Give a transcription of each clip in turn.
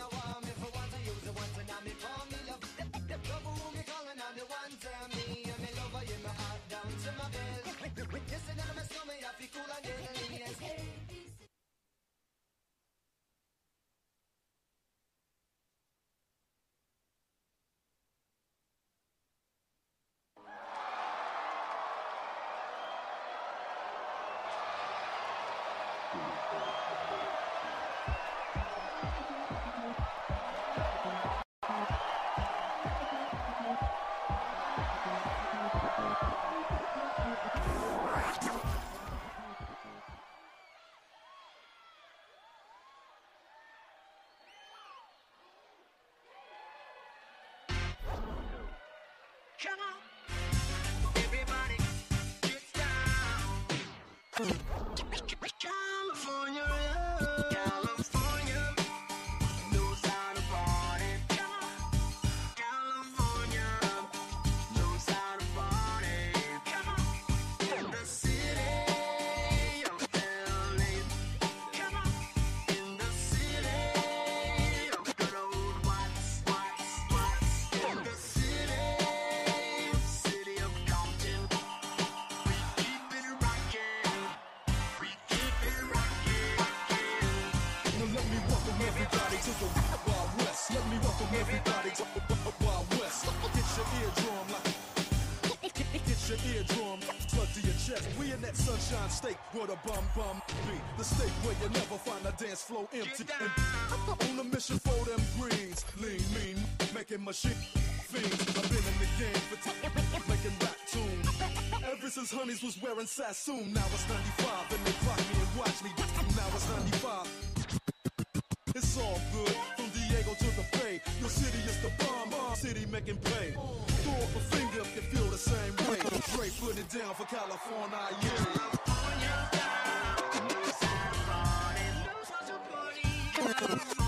wanna want California sunshine state where the bum bum be. The state where you never find a dance floor empty. On a mission for them greens. Lean, mean, making machine fiends. I've been in the game for time, making rap tunes. Ever since Honeys was wearing Sassoon, now it's 95 and they clock me and watch me. Now it's 95. It's all good from Diego to the Bay. Your city is the bomb, bomb city making pay. Throw up a finger if you feel the same way. Dre put it down for California, yeah. Shake it,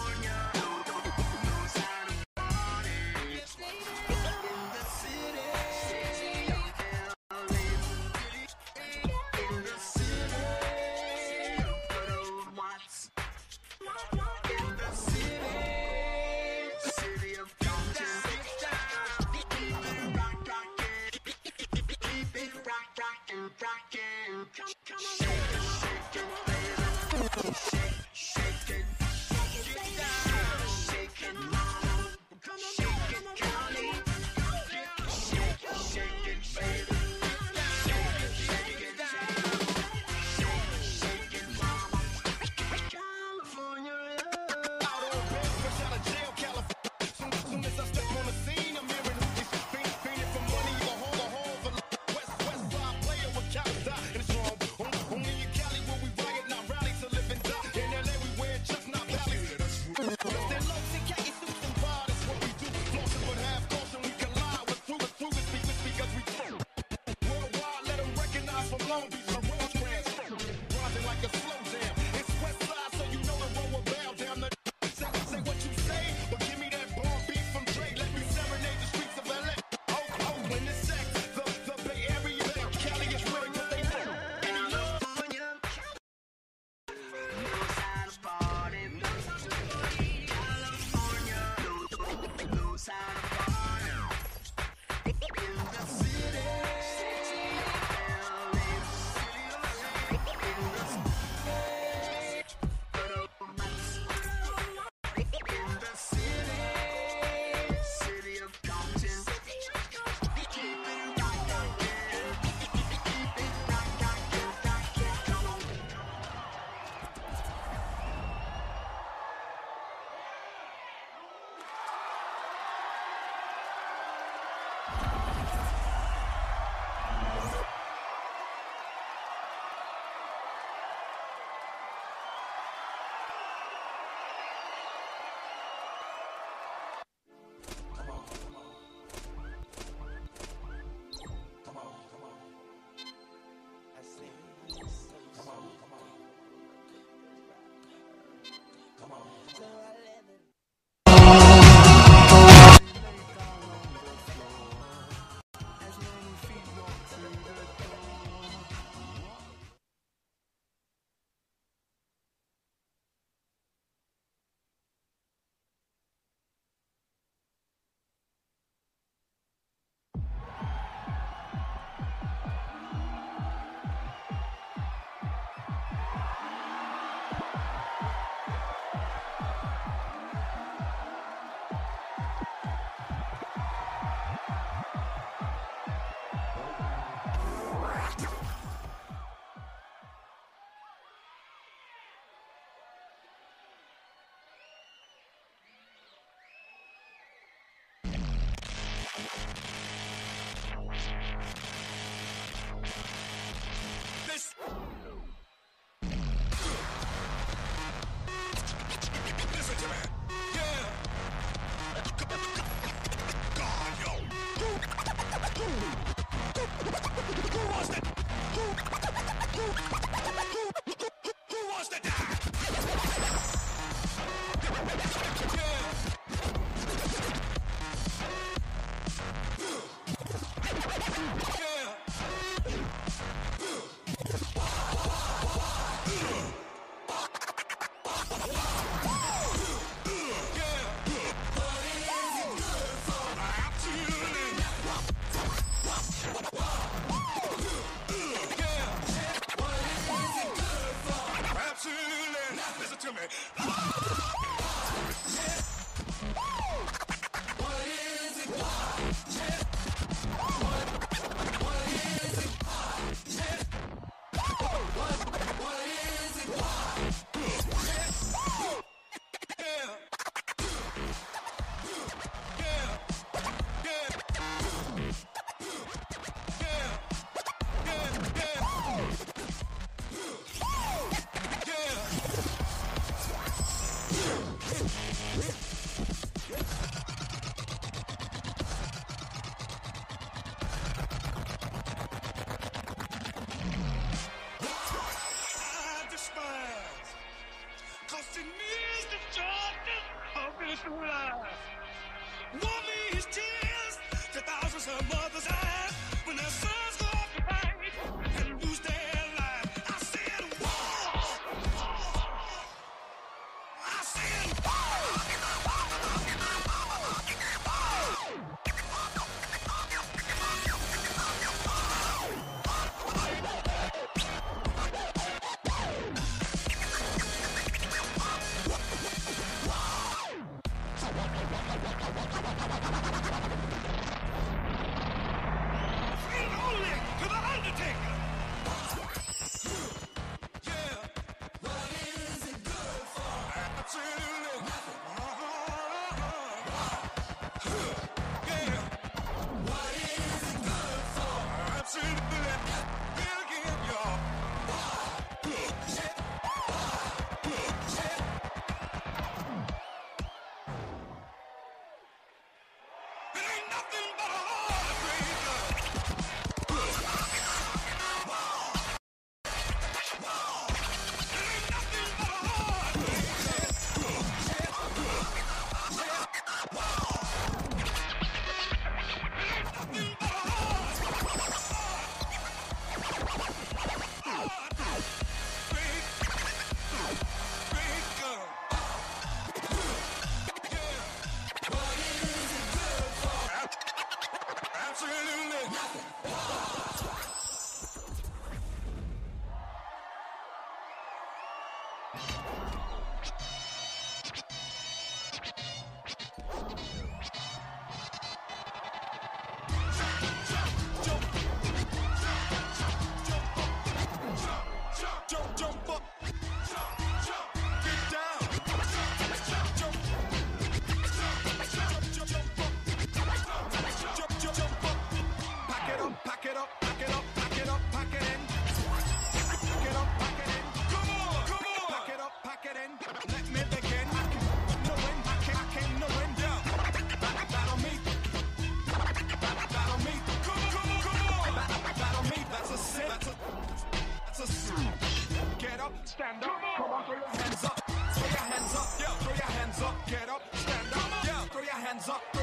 hands up.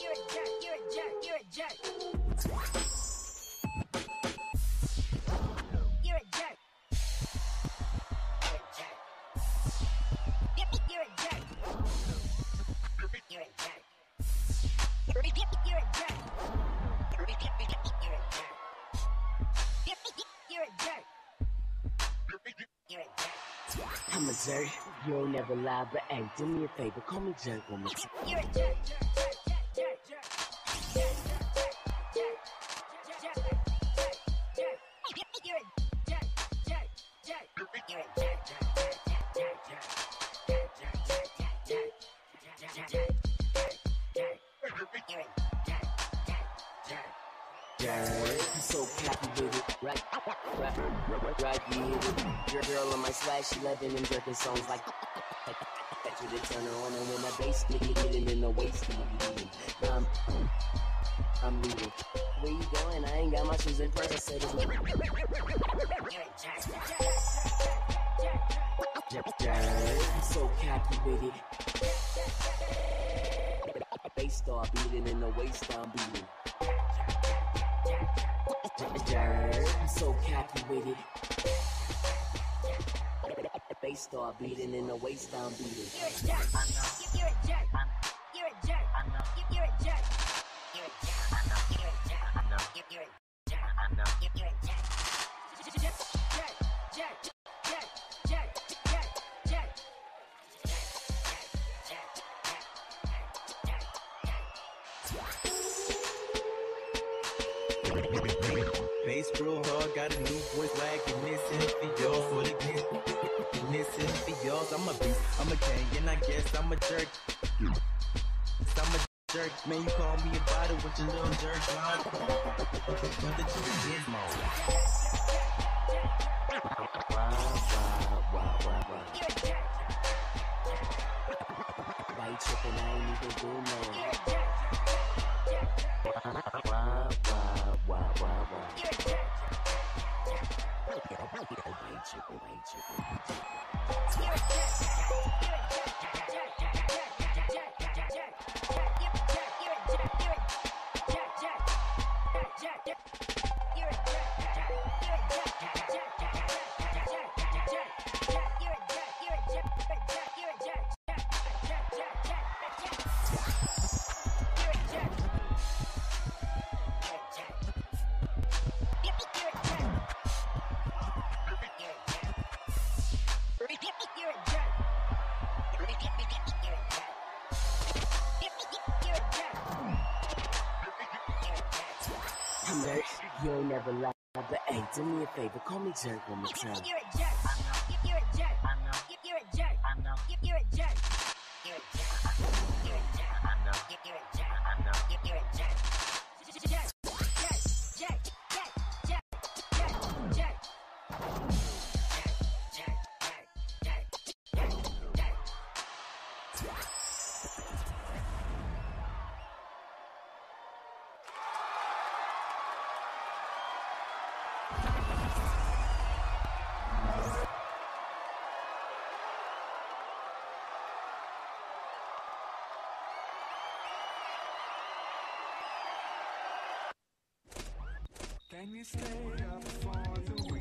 You're a jerk, you're a jerk, you're a jerk. Jerk. You'll never lie, but hey, do me a favor, call me jerk time. You're a jerk, jerk, 11 and jerking songs like. Bet you to turn her on and when that bass get it, getting in the waist, you. Now I'm, um, I'm leaving. Where you going? I ain't got my shoes in first. I said it's. I'm so it. Bass start beating and the waist down beating. I'm so cocky start beating and the waist down beating. You're a jerk. You're a jerk. You're a jerk. You're a jerk. Yes, I'm a jerk. I'm a jerk. Man, you call me a body with your little jerk mouth, But the truth is, my mo. Why you tripping? I ain't even do no. You'll never love the. Hey, do me a favor. Call me Jerk you're phone. Can you stay up for the